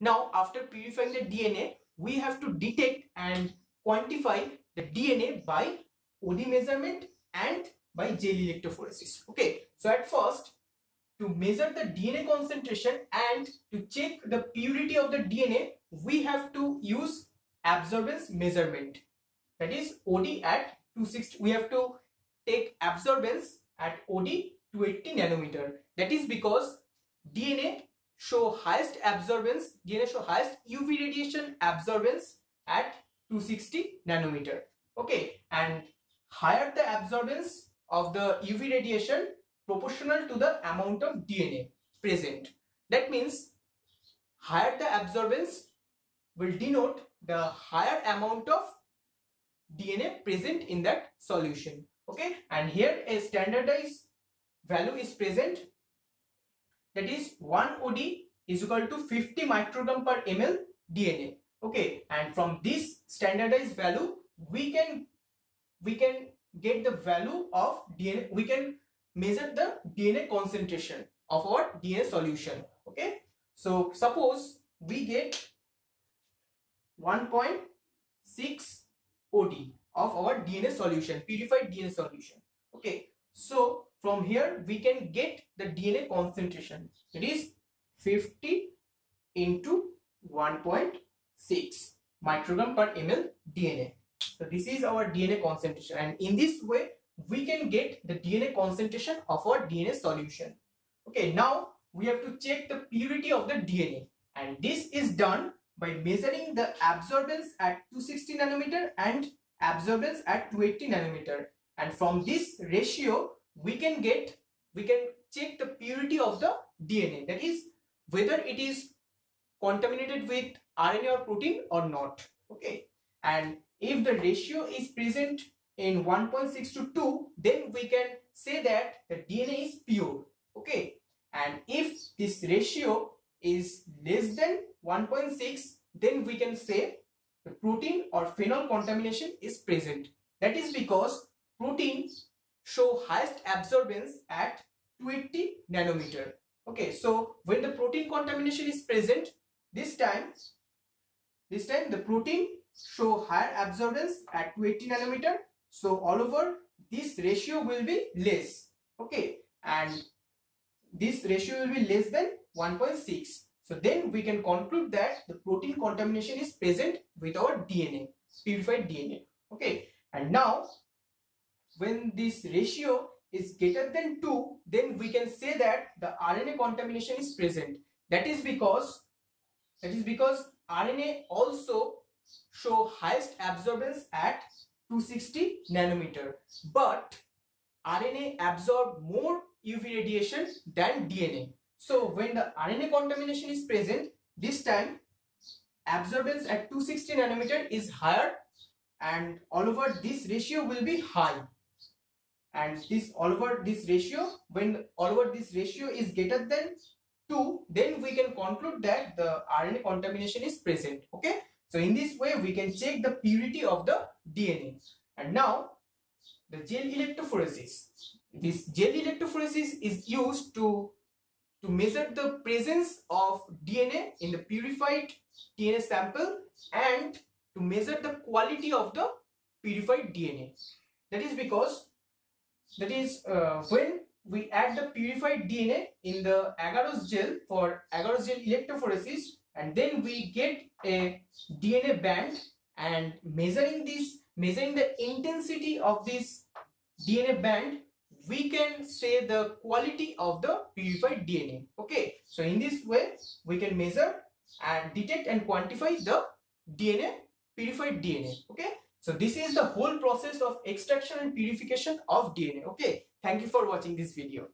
now after purifying the DNA, we have to detect and quantify the DNA by OD measurement and by gel electrophoresis. Okay, so at first to measure the DNA concentration and to check the purity of the DNA, we have to use absorbance measurement. That is OD at 260. We have to take absorbance at OD 280 nanometer. That is because DNA show highest absorbance, DNA show highest UV radiation absorbance at 260 nanometer. Okay, and higher the absorbance of the UV radiation proportional to the amount of DNA present. That means higher the absorbance will denote the higher amount of DNA present in that solution. Okay, and here a standardized value is present that is 1 OD is equal to 50 microgram per ml DNA. Okay, and from this standardized value, we can we can get the value of DNA. We can measure the DNA concentration of our DNA solution. Okay. So suppose we get 1.6 OD of our DNA solution, purified DNA solution. Okay. So from here we can get the DNA concentration. It is 50 into 1.6 microgram per ml DNA. So this is our DNA concentration and in this way we can get the DNA concentration of our DNA solution. Okay, now we have to check the purity of the DNA and this is done by measuring the absorbance at 260 nanometer and absorbance at 280 nanometer and from this ratio we can get we can check the purity of the DNA that is whether it is contaminated with RNA or protein or not. Okay? And if the ratio is present in 1.6 to 2 then we can say that the DNA is pure. Okay? And if this ratio is less than 1.6 then we can say the protein or phenol contamination is present. That is because proteins show highest absorbance at 280 nanometer okay so when the protein contamination is present this time this time the protein show higher absorbance at 280 nanometer so all over this ratio will be less. Okay. And this ratio will be less than 1.6. So then we can conclude that the protein contamination is present with our DNA, purified DNA. Okay. And now when this ratio is greater than 2, then we can say that the RNA contamination is present. That is because that is because RNA also show highest absorbance at 260 nanometer. But RNA absorb more UV radiation than DNA. So when the RNA contamination is present, this time absorbance at 260 nanometer is higher and all over this ratio will be high. And this all over this ratio, when all over this ratio is greater than 2, then we can conclude that the RNA contamination is present. Okay. So in this way, we can check the purity of the DNA. And now, the gel electrophoresis. This gel electrophoresis is used to, to measure the presence of DNA in the purified DNA sample and to measure the quality of the purified DNA. That is because, that is uh, when we add the purified DNA in the agarose gel for agarose gel electrophoresis, and then we get a DNA band and measuring this measuring the intensity of this DNA band we can say the quality of the purified DNA okay so in this way we can measure and detect and quantify the DNA purified DNA okay so this is the whole process of extraction and purification of DNA okay thank you for watching this video